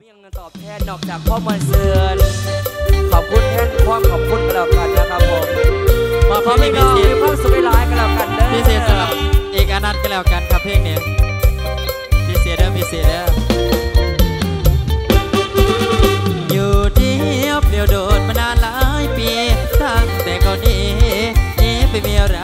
เพียงตอบแทนนอกจากข้อมูลเสือนขอบคุณแทนความขอบคุณกันแล้วกันนะครับผมมาพร้อมอีกสียงความสุขร้ายกันแล้วกันเด้อพิเศษสำหรับเอกอนันต์กันแล้วกันครับเพลงนี้พิเศษเด้อพิเศษเด้ออยู่เดียวเปลี่ยวโดดมานานหลายปีตั้งแต่ก่อนนี้นี้ไปมีอะไร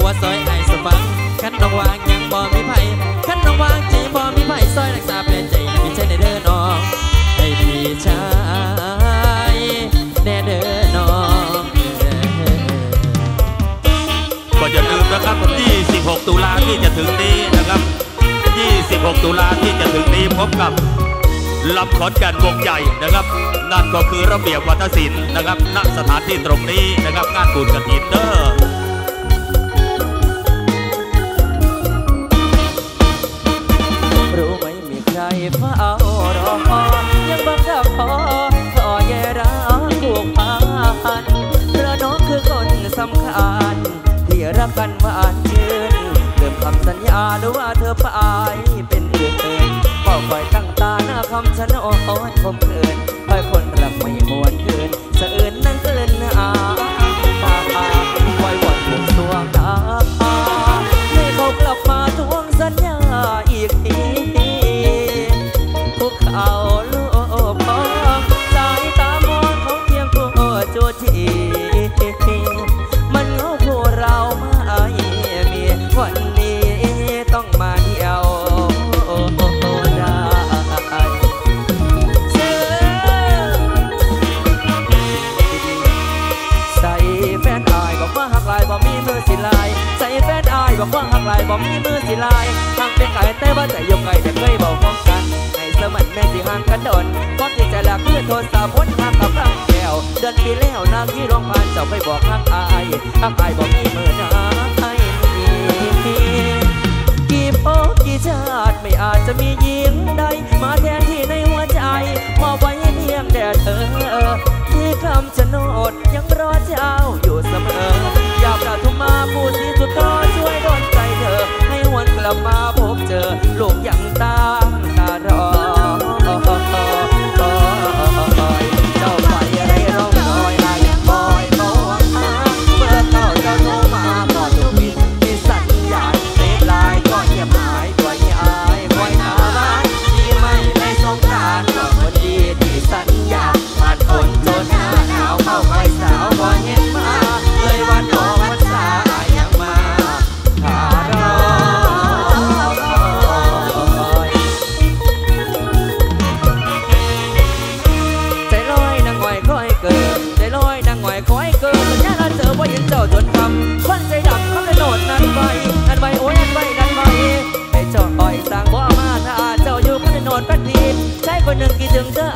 หัวซอยไอ้สฟังขันน้องวางยังบ่มีไผ่ขันน้องวางจีบ่มีไผ่ซอยรักษาเป็นใจพี่ชายในเด้อน้องให้พี่ชายแน่เด้อน้องก่อนจะลืมนะครับวันที่ 16 ตุลาที่จะถึงนี้นะครับ 26 ตุลาที่จะถึงนี้พบกับลำขอนแก่นวงใหญ่นะครับ นั่นก็คือระเบียบวัฒนศิลป์นะครับณสถานที่ตรงนี้นะครับงานบุญกระถินเด้อันหวานชื่นเติมคำสัญญาหรือว่าเธอไปเป็นอื่นเป็นก็คอยตั้งตาหน้าคำฉัชะโนดคมเกินามจะน bener gitu enggak.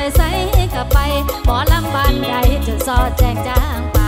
ใส่ใส่กลัไปหมอลำบ้านใหญ่จะซอแจ้งจ้างไป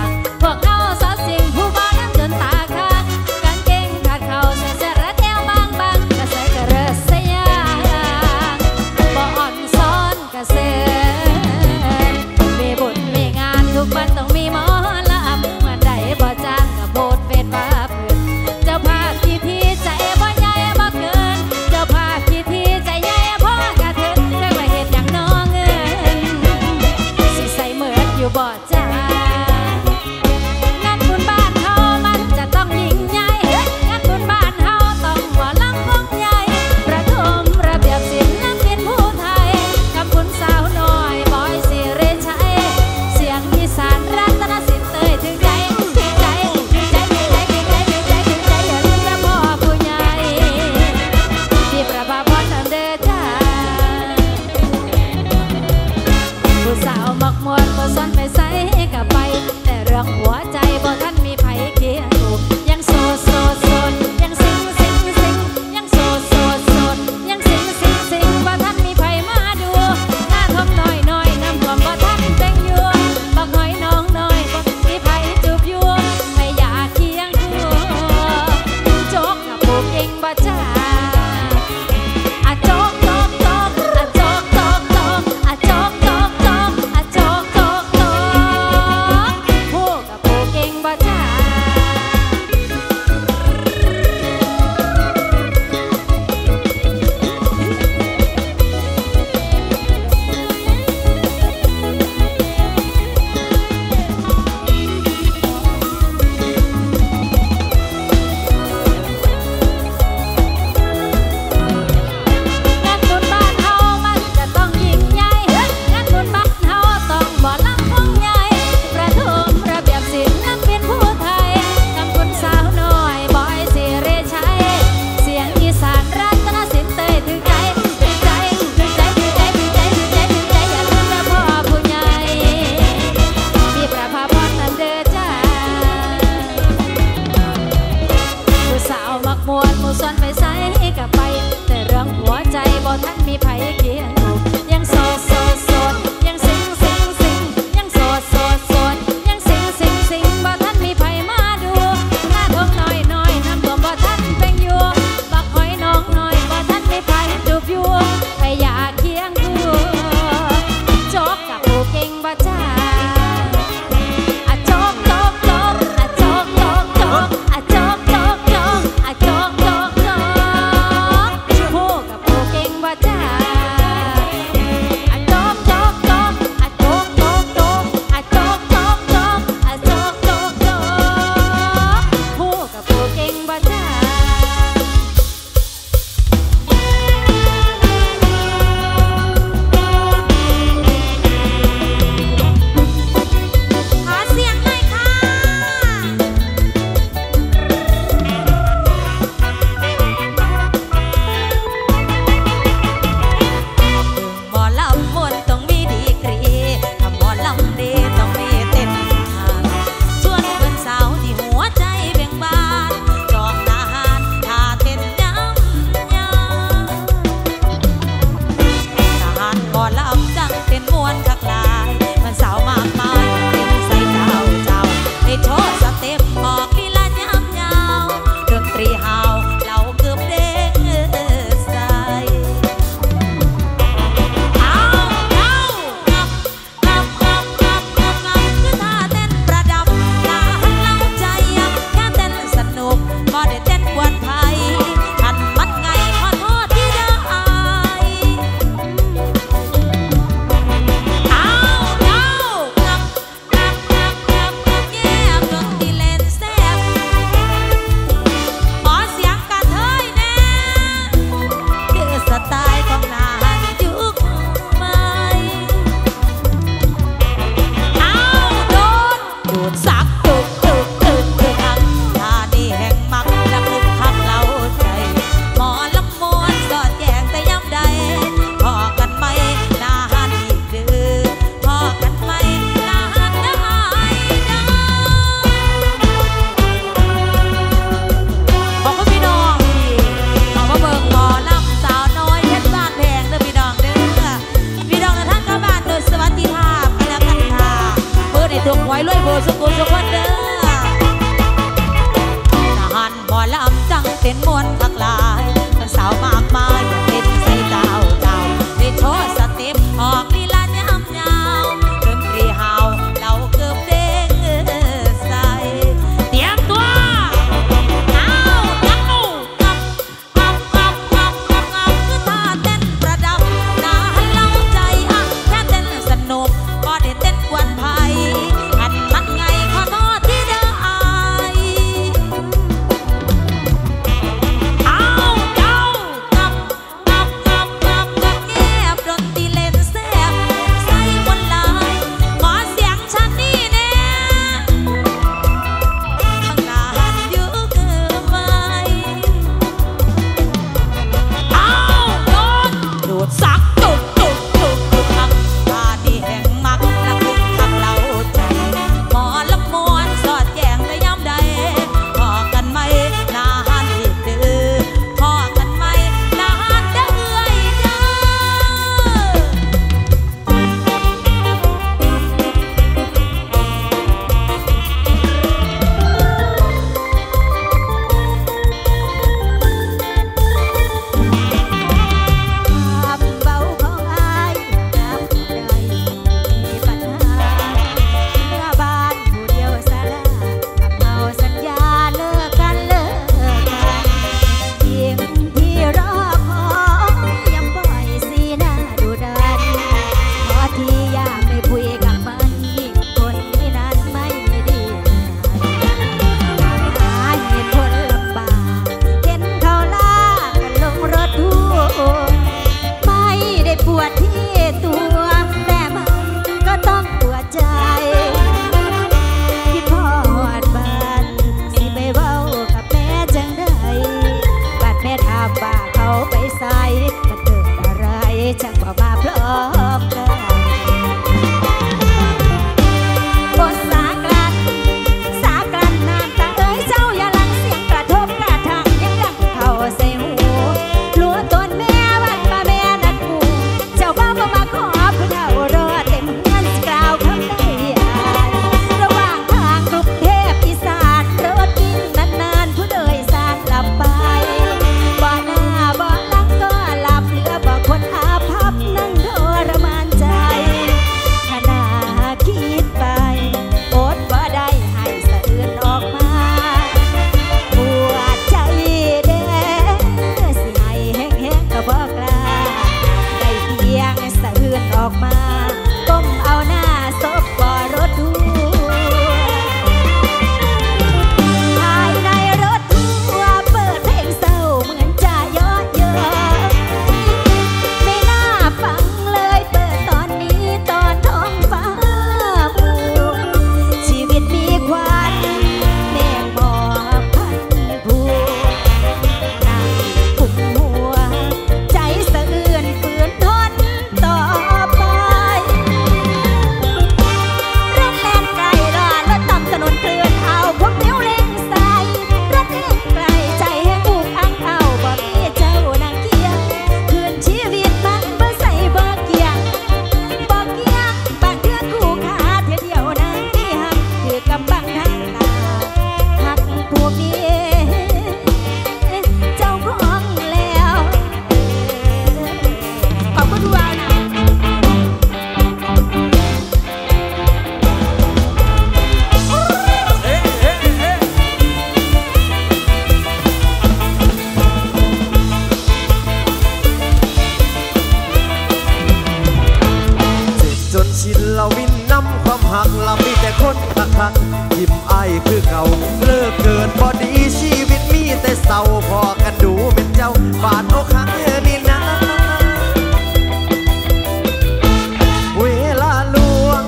เวลาลวง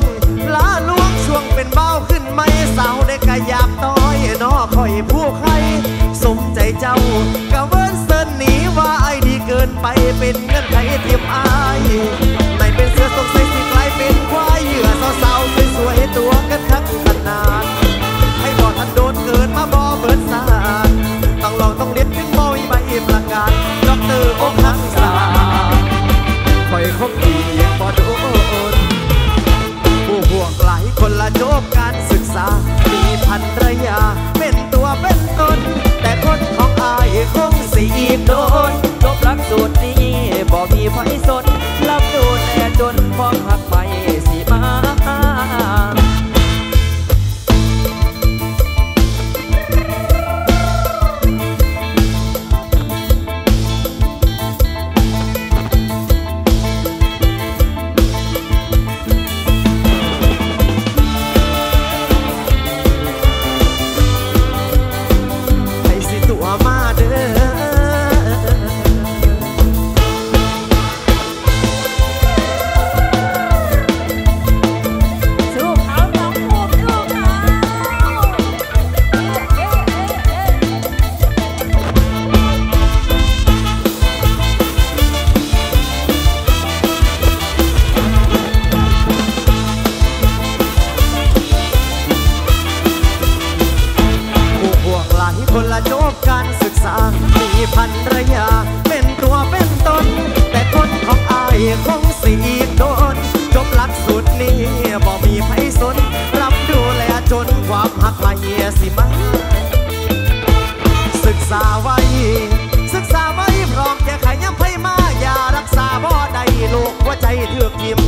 ลาลวงช่วงเป็นเบาขึ้นไม่สาได้กระยาบต้อยนอคอยผู้ใคร สมใจเจ้ากะเวินเสินหนีว่าไอดีเกินไปเป็นเงื่นไขเทียมอายในเป็นเสื้อสงสัยที่กลายเป็นควายเหยื่อสาวๆสวยๆตัวกันทั้งค ปล่อยสด ความหักมาเยียสิมาศึกษาไว้ ศึกษาไว้พร้อมแก้ไขย้งไพ่มา อย่ารักษาบ่ได้ลูกว่าใจเถือกทิ่ม